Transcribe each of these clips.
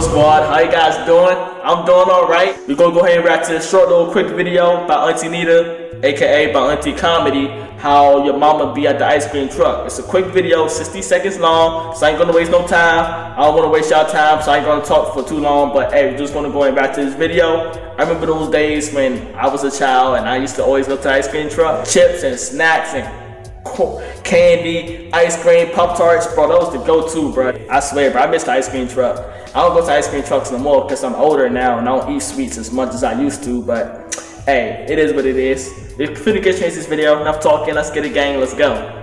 Squad, how you guys doing? I'm doing alright. We're gonna go ahead and react to this short little quick video by Auntie Nita, aka by Auntie Comedy, how your mama be at the ice cream truck. It's a quick video, 60 seconds long, so I ain't gonna waste no time. I don't wanna waste y'all time, so I ain't gonna talk for too long, but hey, we're just gonna go ahead and back to this video. I remember those days when I was a child and I used to always go to the ice cream truck. Chips and snacks and candy, ice cream, Pop Tarts, bro, was the go-to, bro. I swear, bro, I miss the ice cream truck. I don't go to ice cream trucks no more because I'm older now and I don't eat sweets as much as I used to, but hey, it is what it is. We're finna get change this video. Enough talking, let's get it gang, let's go.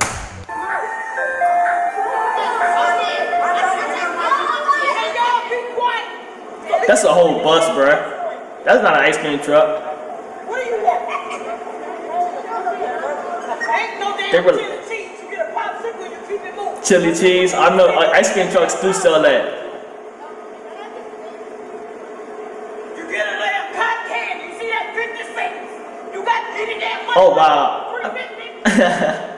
That's a whole bus, bro. That's not an ice cream truck. They were chili cheese. I know uh, ice cream trucks do sell that. Oh wow.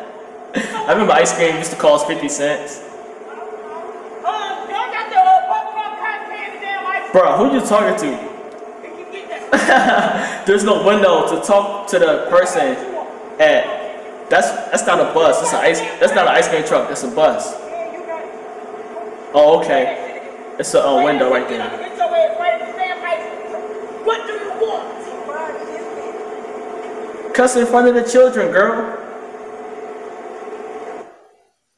I remember ice cream used to cost 50 cents. Bro, who you talking to? There's no window to talk to the person at that's that's not a bus. That's an ice. That's not an ice cream truck. That's a bus. Oh, okay. It's a uh, window right there. What do you want? Cuss in front of the children, girl.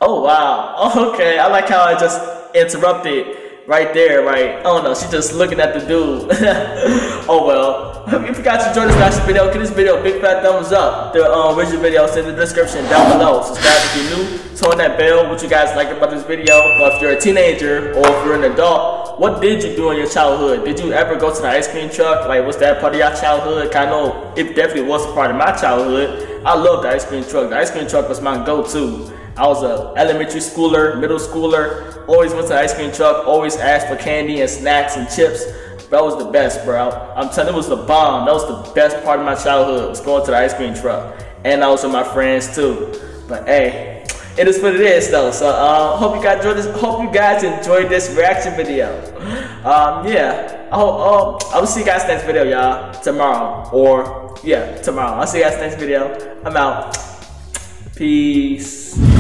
Oh wow. Oh, okay. I like how I just interrupted right there, right? I don't know. She's just looking at the dude. oh well. If you guys enjoyed this last video, give this video a big fat thumbs up. The um, original video is in the description down below. Subscribe if you're new. Turn that bell. What you guys liked about this video. Or if you're a teenager or if you're an adult, what did you do in your childhood? Did you ever go to the ice cream truck? Like, was that part of your childhood? I know it definitely was a part of my childhood. I loved the ice cream truck. The ice cream truck was my go-to. I was a elementary schooler, middle schooler, always went to the ice cream truck, always asked for candy and snacks and chips. That was the best, bro. I'm telling you, it was the bomb. That was the best part of my childhood, was going to the ice cream truck. And I was with my friends too. But hey, it is what it is though. So uh, hope you guys enjoyed this. Hope you guys enjoyed this reaction video. Um, yeah. Hope, um, I will see you guys next video, y'all. Tomorrow. Or yeah, tomorrow. I'll see you guys next video. I'm out. Peace.